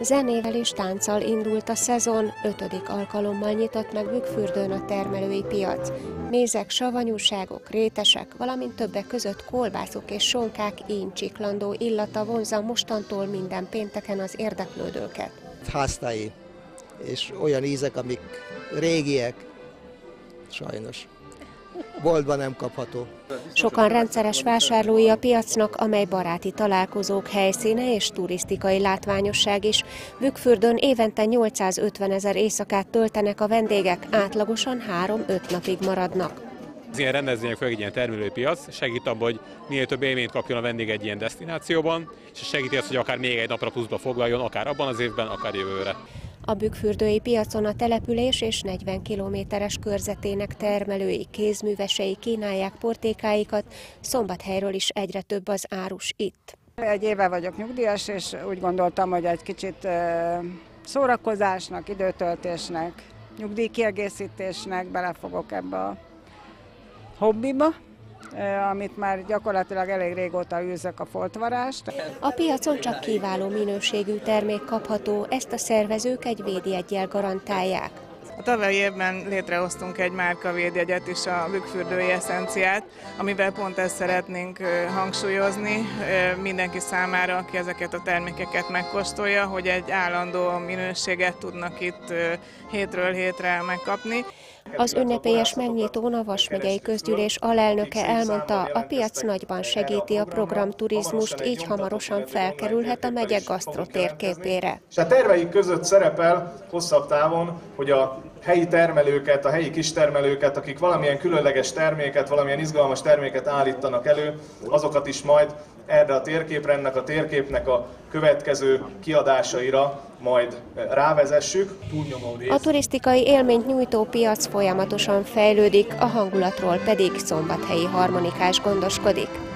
Zenével és tánccal indult a szezon, ötödik alkalommal nyitott meg Bükkfürdőn a termelői piac. Mézek, savanyúságok, rétesek, valamint többek között kolbászok és sonkák íncsiklandó illata vonza mostantól minden pénteken az érdeklődőket. Háztai, és olyan ízek, amik régiek, sajnos. Boltban nem kapható. Sokan rendszeres vásárlói a piacnak, amely baráti találkozók helyszíne és turisztikai látványosság is. Bükkfürdőn évente 850 ezer éjszakát töltenek a vendégek, átlagosan 3-5 napig maradnak. Az ilyen rendezvények, főleg egy ilyen termelői piac segít abban, hogy minél több élményt kapjon a vendég egy ilyen destinációban, és segíti azt, hogy akár még egy napra pluszba foglaljon, akár abban az évben, akár jövőre. A bükkfürdői piacon a település és 40 kilométeres körzetének termelői, kézművesei kínálják portékáikat, szombathelyről is egyre több az árus itt. Egy éve vagyok nyugdíjas, és úgy gondoltam, hogy egy kicsit szórakozásnak, időtöltésnek, nyugdíjkiegészítésnek belefogok ebbe a hobbiba, amit már gyakorlatilag elég régóta űzök a foltvarást. A piacon csak kiváló minőségű termék kapható, ezt a szervezők egy védjegyel garantálják. A tavalyi évben létrehoztunk egy márkavédjegyet is, a Bükkfürdői Eszenciát, amivel pont ezt szeretnénk hangsúlyozni mindenki számára, aki ezeket a termékeket megkóstolja, hogy egy állandó minőséget tudnak itt hétről hétre megkapni. Az ünnepélyes megnyitón a Vas megyei közgyűlés alelnöke elmondta, a piac nagyban segíti a programturizmust, így hamarosan felkerülhet a megye gasztrotérképére. És a terveik között szerepel hosszabb távon, hogy a helyi termelőket, a helyi kistermelőket, akik valamilyen különleges terméket, valamilyen izgalmas terméket állítanak elő, azokat is majd erre a térképre, ennek a térképnek a következő kiadásaira majd rávezessük. A turisztikai élményt nyújtó piac folyamatosan fejlődik, a hangulatról pedig szombathelyi harmonikás gondoskodik.